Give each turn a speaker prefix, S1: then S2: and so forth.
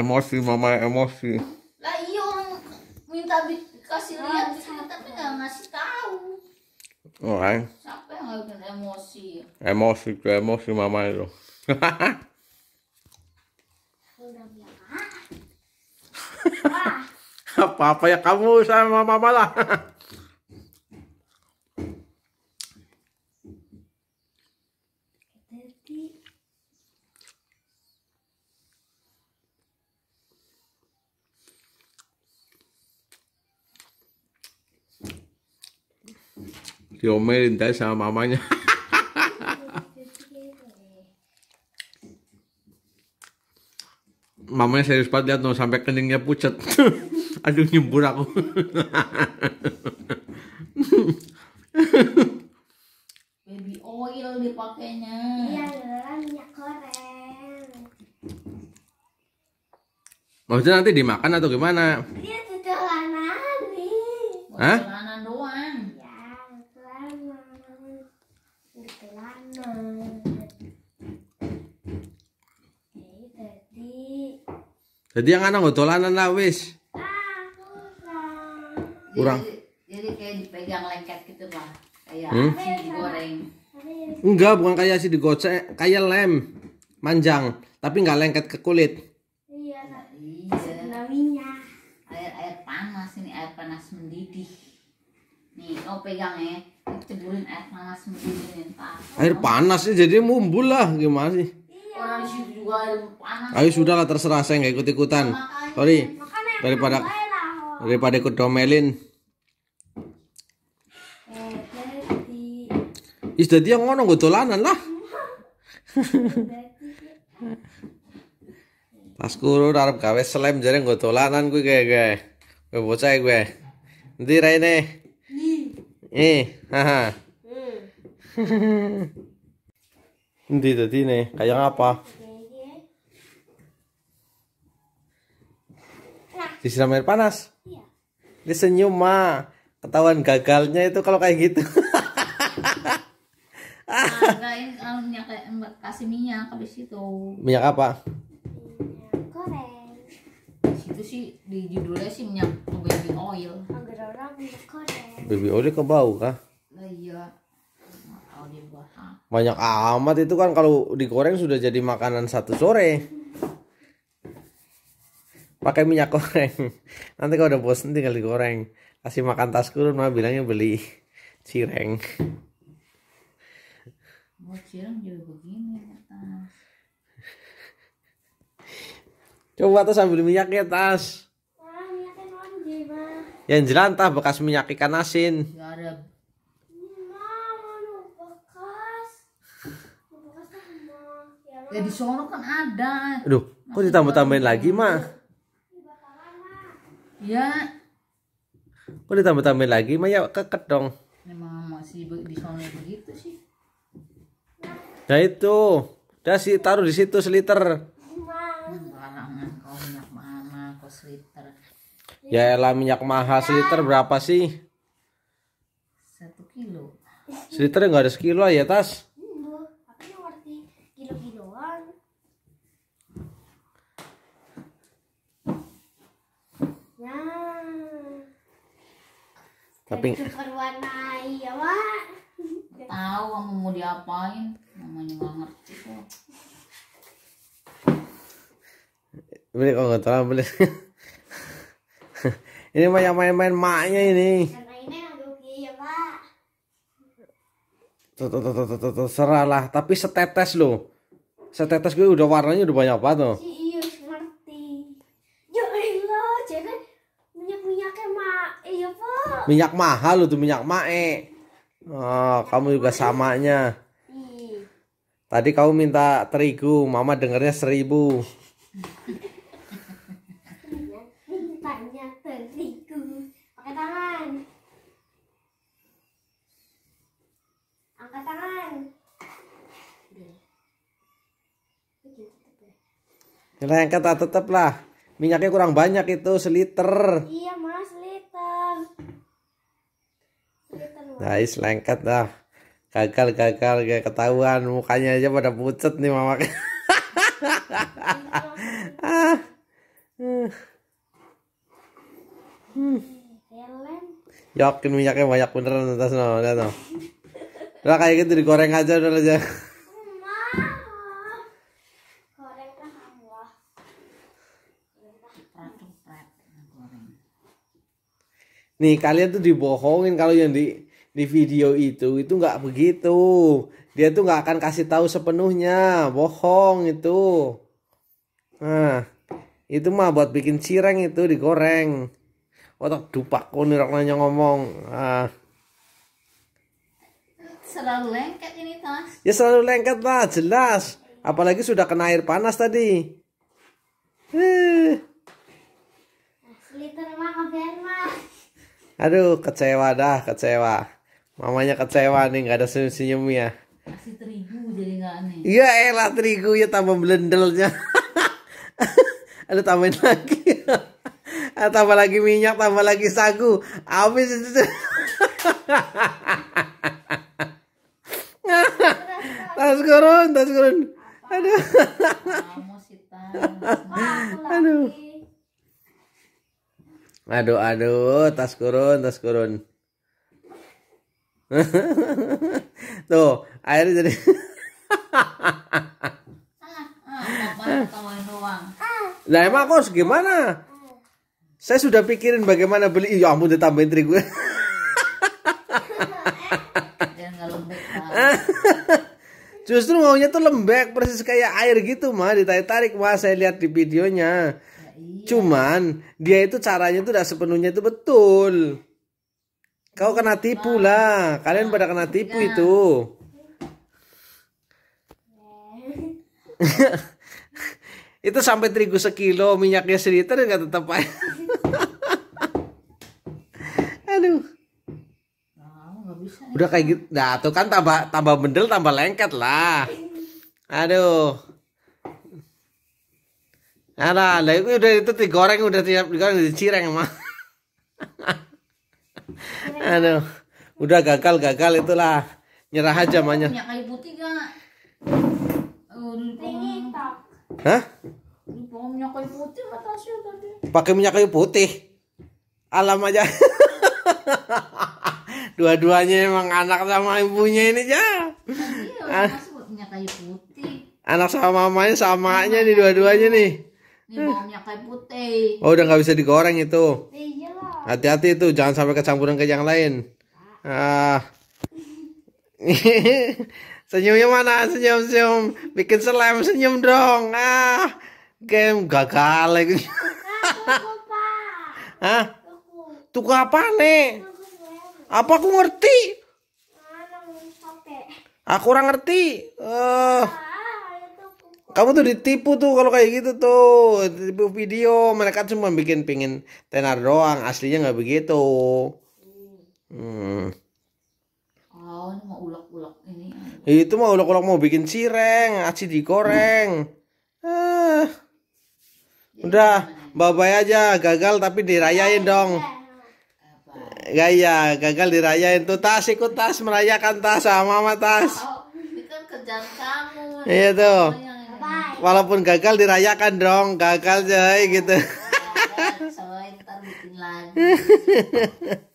S1: Emosi mama emosi.
S2: Lah iya orang minta bi- kasih lihat di sini tapi nggak ngasih tahu.
S1: Oh, ay.
S2: Siapa yang nggak bikin emosi?
S1: emosi tuh emosi mama itu.
S3: Ah. Wah,
S1: Apa-apa ya kamu sama mama lah.
S3: jadi
S1: Diomelin tadi sama mamanya. Mamanya serius banget lihat no sampai keningnya pucat. Aduh nyembur aku.
S2: Baby oil dipakainya.
S3: iya minyak goreng.
S1: Maksudnya nanti dimakan atau gimana?
S3: Dia tutulanan nih.
S1: Hah?
S2: Jalanan doang.
S3: Ya, tutulanan. Tutulanan. Jadi tadi
S1: Jadi yang anak nggak dolanan lah wis.
S3: kurang.
S2: Jadi, jadi kayak dipegang lengket gitu lah. Kayak
S1: Hmm?
S2: digoreng.
S1: Enggak, bukan kayak si digocek, kayak lem manjang, tapi nggak lengket ke kulit.
S3: iya tak
S2: Iya. Air air panas ini air panas mendidih. Nih kau pegang ya. Ceburin air panas mendidih nih, ntar.
S1: Air panas sih jadi mumbul lah gimana sih?
S2: Orang di situ juga air panas.
S1: Ayo sudah lah terserah saya nggak ikut ikutan. Sorry daripada daripada ikut domelin.
S3: Eh, jadi
S1: Is jadi yang ngono gue dolanan lah. Pas kuru arep gawe slime jare gue dolanan gue kayak gue. Gue bocah gue. Nanti Raine. Eh, haha. Nanti tadi nih, kayak apa? Disiram air panas.
S3: Iya.
S1: Dia senyum mah. Ketahuan gagalnya itu kalau kayak gitu.
S2: Kalau minyak kasih minyak habis itu.
S1: Minyak apa?
S3: minyak goreng.
S2: Di situ sih di judulnya sih minyak baby oil.
S3: Agar orang minyak goreng.
S1: Baby oil ke bau kah?
S2: Lah iya. Nggak tahu dia buat apa.
S1: Banyak amat itu kan kalau digoreng sudah jadi makanan satu sore. Pakai minyak goreng. Nanti kalau udah bosan tinggal digoreng. Kasih makan tas kurun mah bilangnya beli cireng.
S2: Mau cireng juga begini atas.
S1: Coba tuh sambil minyaknya tas.
S3: Wah, minyaknya mah.
S1: Yang jelantah bekas minyak ikan asin.
S2: Gak ada
S3: Mama, lu bekas. Lu bekas sama. Ya,
S2: Ya di sono kan ada.
S1: Aduh, kok ditambah-tambahin lagi mah?
S2: Ya.
S1: Kok ditambah-tambahin lagi mah ya keket dong.
S2: Memang masih be- di sono begitu sih.
S1: Nah itu, udah sih taruh di situ seliter.
S2: Barangan kau minyak mana kau seliter.
S1: Ya elah minyak mahal seliter berapa sih?
S2: Satu kilo.
S1: Seliter nggak ada sekilo ya tas.
S3: Bu, aku yang ngerti kilo-kiloan. Nah,
S1: Tapi
S3: terwarnai ya, Mak.
S2: Tahu kamu mau diapain? Namanya nggak ngerti kok.
S1: beli kok nggak tahu beli. ini mah yang main-main maknya ini.
S3: Ya, Pak.
S1: Tuh, tuh, tuh, tuh, tuh, tuh, tuh, serah lah. Tapi setetes loh. Setetes gue udah warnanya udah banyak banget tuh.
S3: Si Ius ngerti. Ya Allah, jadi minyak-minyaknya mak, iya Pak.
S1: Minyak mahal loh tuh minyak mae. Oh, kamu juga samanya. Tadi kamu minta terigu, mama dengernya seribu.
S3: mintanya terigu. Pakai tangan. Angkat tangan.
S1: Yang kata tetep lah. Minyaknya kurang banyak itu seliter.
S3: Iya mas, liter.
S1: Guys, lengket dah. Gagal, gagal, gak ketahuan. Mukanya aja pada pucet nih mama. ah, Yakin minyaknya banyak beneran atas no, lihat no. Udah kayak gitu digoreng aja udah aja. Nih kalian tuh dibohongin kalau yang di di video itu itu nggak begitu. Dia tuh nggak akan kasih tahu sepenuhnya, bohong itu. Nah, itu mah buat bikin cireng itu digoreng. Otak dupak nih nanya ngomong. Ah,
S2: Selalu lengket ini tas.
S1: ya selalu lengket lah, jelas. Apalagi sudah kena air panas tadi. Eh,
S3: mas.
S1: aduh, kecewa dah, kecewa. Mamanya kecewa nih, nggak ada senyum-senyumnya.
S2: Kasih terigu jadi nggak aneh.
S1: Iya elah terigu ya tambah blendelnya. Ada tambahin lagi. Ah, tambah lagi minyak, tambah lagi sagu. Habis itu. tas kurun, tas kurun. Aduh. Aduh. Aduh, aduh, tas kurun, tas kurun. Tuh, airnya jadi
S2: Ah.
S1: Lah emang aku harus gimana? Saya sudah pikirin bagaimana beli. Ya ampun ditambahin terigu. Justru maunya tuh lembek persis kayak air gitu mah ditarik-tarik mah saya lihat di videonya.
S2: Ya, iya.
S1: Cuman dia itu caranya tuh tidak sepenuhnya itu betul. Kau kena tipu lah. Kalian pada kena tipu itu. itu sampai terigu sekilo minyaknya seliter nggak tetap aja. Aduh.
S2: Nah, nih.
S1: Udah kayak gitu. Nah, tuh kan tambah tambah bendel tambah lengket lah. Aduh. Ada, lah itu udah itu digoreng udah siap digoreng dicireng mah. Aduh. Udah gagal gagal itulah. Nyerah aja mahnya.
S2: Minyak kayu putih gak? Oh,
S3: tok.
S1: Hah?
S2: minyak kayu putih tadi.
S1: Pakai minyak kayu putih. Alam aja. Dua-duanya emang anak sama ibunya ini ya.
S2: Udah masuk minyak kayu putih.
S1: Anak sama mamanya samanya nih dua-duanya nih.
S2: Ini bawa minyak kayu putih.
S1: Oh udah nggak bisa digoreng itu.
S3: Iya.
S1: Hati-hati itu jangan sampai kecampuran ke yang lain. Ah. Senyumnya mana? Senyum senyum. Bikin selem senyum dong. Ah. Game gagal lagi. Hah?
S3: Tuku.
S1: Apa nih? Apa aku ngerti? Aku kurang ngerti. Eh,
S3: tuku.
S1: Kamu tuh ditipu tuh kalau kayak gitu tuh. Ditipu video. Mereka cuma bikin pingin tenar doang. Aslinya nggak begitu. Hmm.
S2: Oh, ini mau ulek-ulek ini.
S1: Itu mah ulek-ulek mau bikin cireng, aci digoreng. Ah, udah, bye-bye aja, gagal tapi dirayain dong. Gaya, gagal dirayain tuh tas ikut tas merayakan tas sama mama tas.
S2: Oh, ini kan kerjaan kamu.
S1: Iya tuh.
S2: Oh, yang ini.
S3: Bye.
S1: Walaupun gagal dirayakan dong, gagal coy gitu.
S2: Coy, ntar bikin lagi.